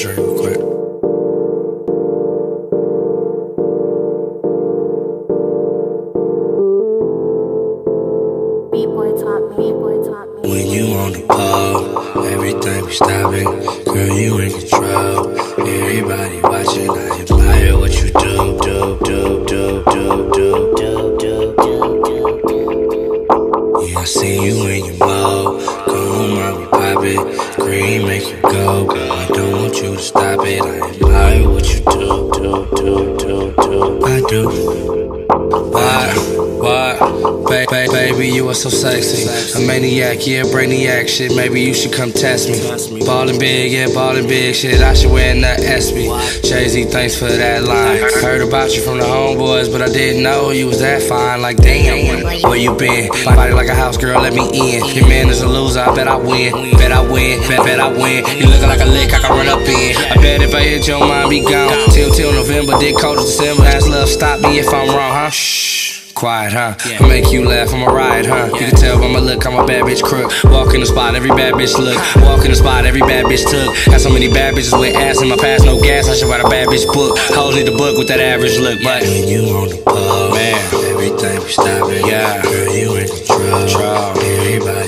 drink real. When you on the pole, everything be stopping. Girl, you in control. Everybody watching, I admire what you do, do, do, do, do, do, do, do, do, do. Yeah, I see you Be poppin'. Green make you go. I don't want you to stop it. I admire what you do, do, do, do, do. I do. Why? Why? Ba- ba- baby, you are so sexy. A maniac, yeah, brainiac shit. Maybe you should come test me. Ballin' big, yeah, ballin' big shit. I should wear that SB. Jay Z, thanks for that line. Heard about you from the homeboys, but I didn't know you was that fine. Like, damn, where you been? Body like a house girl, let me in. Your man is a loser, I bet I win. Bet I win, bet, bet I win. You lookin' like a lick, I can run up in. I bet if I hit your mind, be gone. Till, till November, dick cold December. Ask love, stop me if I'm wrong, huh? Shh. Quiet, huh? I make you laugh, I'm a riot, huh? You can tell by my look, I'm a bad bitch crook. Walk in the spot, every bad bitch look. Walk in the spot, every bad bitch took. Got so many bad bitches with ass in my past, no gas. I should write a bad bitch book. Hold need the book with that average look, but when you on the pole, man, everything be stopping. Yeah, girl, you in control. Everybody